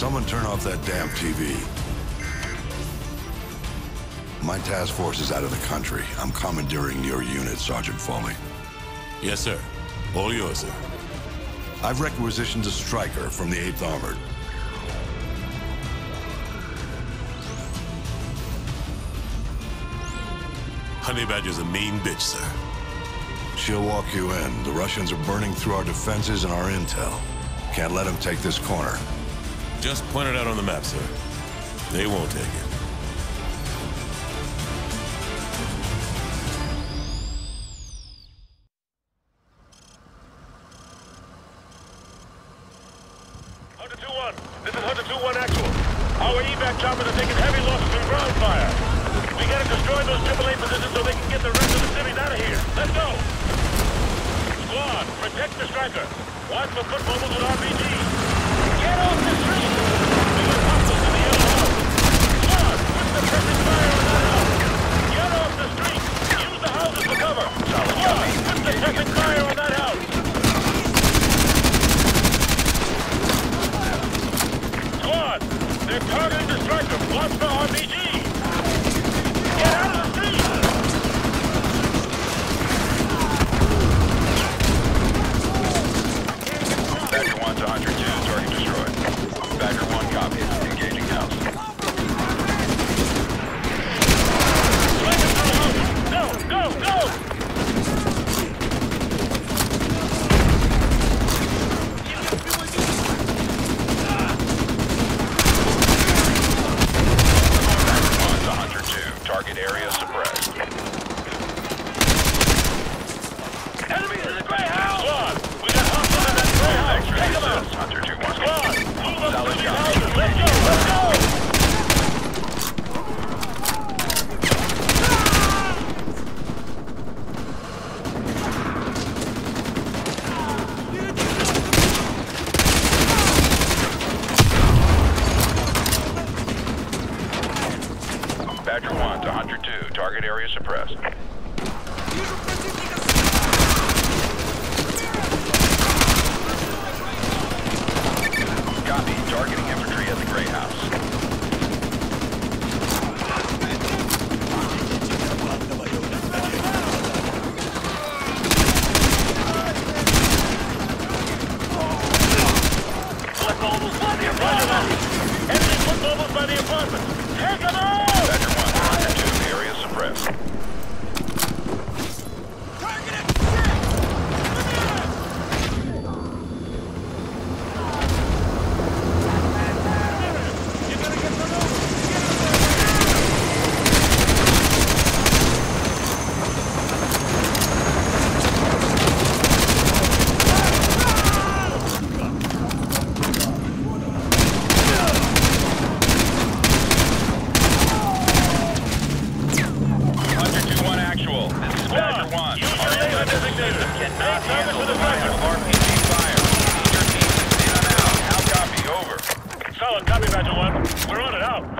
Someone turn off that damn TV. My task force is out of the country. I'm commandeering your unit, Sergeant Foley. Yes, sir. All yours, sir. I've requisitioned a striker from the 8th Armored. Honey Badger's a mean bitch, sir. She'll walk you in. The Russians are burning through our defenses and our intel. Can't let them take this corner. Just point it out on the map, sir. They won't take it. 2-1, this is 2-1 actual. Our evac choppers are taking heavy losses from ground fire. We gotta destroy those AAA positions so they can get the rest of the cities out of here. Let's go! Squad, protect the striker. Watch for foot mobiles with RPGs. They're targeting the striker. Watch for RPG. Get out of the street! Badger 1 to Hunter 2, target destroyed. Badger 1 copy. Engaging house. Striker through the house. Go, go, go! Badger 1 to Hunter 2, target area suppressed. Enemy in the gray house! Squad, we got hostiles in that gray house. Thanks for Take the them out. assist. Hunter 2 1. Squad, move up Solid to these job. houses. Let's go, let's go! Badger 1 to Hunter 2, target area suppressed. Copy. Targeting infantry at the Gray House. Enemy foot mobiles by the apartment. Take them out! Badger 1 to Hunter 2, area suppressed. Hunter 2-1 actual. This is Badger 1. Use your Our laser RPG fire. Team out. Copy? Over. Solid copy, Badger 1. We're on it out.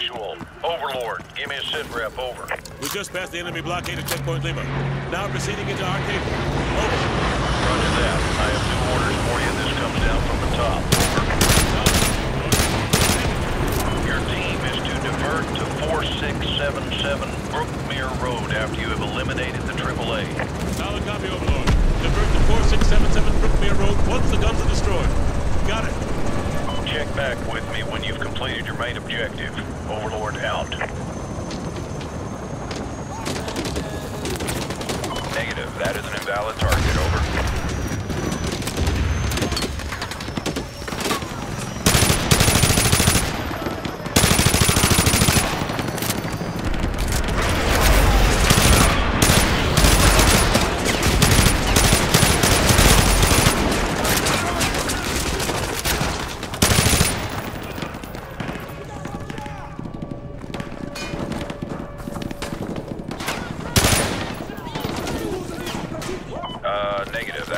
actual. Overlord, give me a sit rep, over. We just passed the enemy blockade at checkpoint Lima. Now proceeding into Arcadia. Over. Roger that. I have two orders for you. This comes down from the top. Your team is to divert to 4677 Brookmere Road after you have eliminated the AAA. Solid copy, Overlord. Divert to 4677 Brookmere Road once the guns are destroyed. Got it. Check back with me when you've completed your main objective. Overlord out. Negative. That is an invalid target.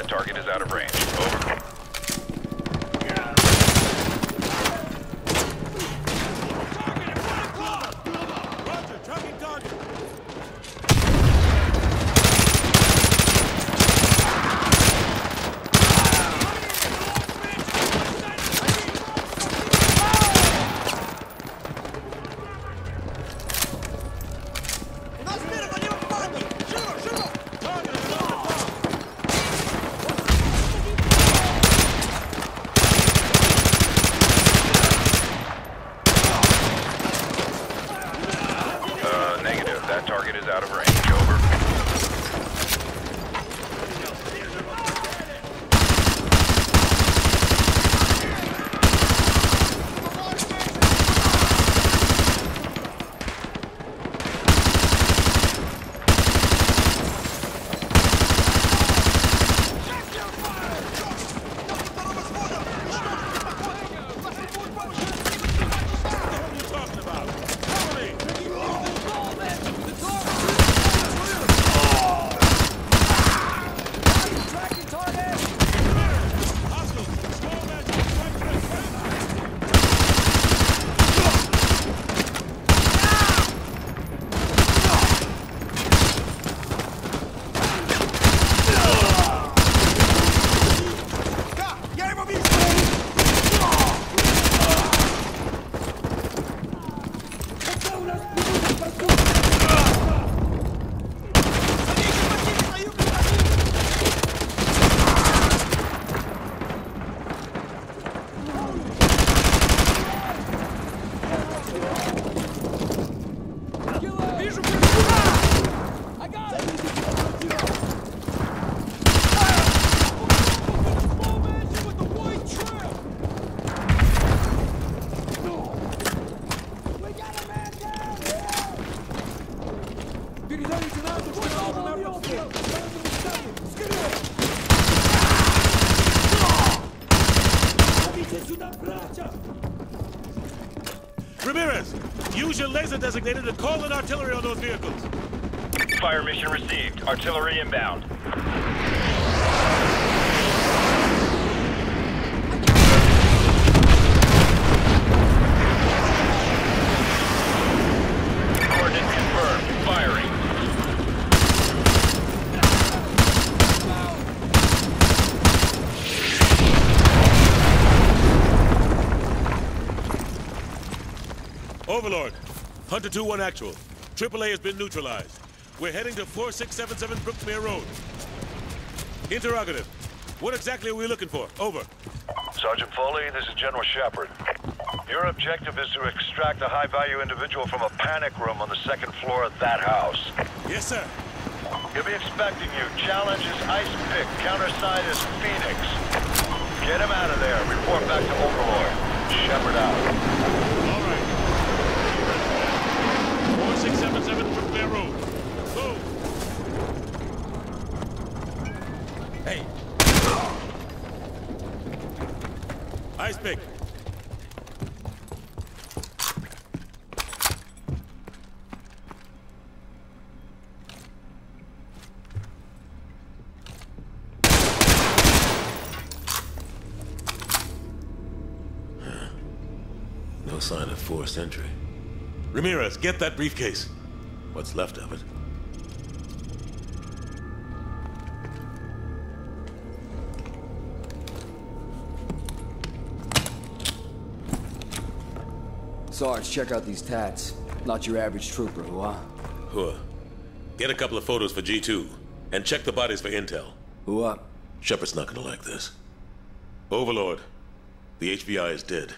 That target is out of range. Laser designated to call in artillery on those vehicles. Fire mission received. Artillery inbound. Hunter 2-1 actual. AAA has been neutralized. We're heading to 4677 Brookmere Road. Interrogative. What exactly are we looking for? Over. Sergeant Foley, this is General Shepard. Your objective is to extract a high-value individual from a panic room on the second floor of that house. Yes, sir. He'll be expecting you. Challenge is Ice Pick. Countersign is Phoenix. Get him out of there. Report back to Overlord. Shepard out. All right. 4677 Brookmere Road. Move. Hey. Ice pick. No sign of forced entry. Ramirez, get that briefcase. What's left of it. Sarge, check out these tats. Not your average trooper, huh? Huh. Get a couple of photos for G2, and check the bodies for intel. Up? Shepard's not gonna like this. Overlord, the HVI is dead.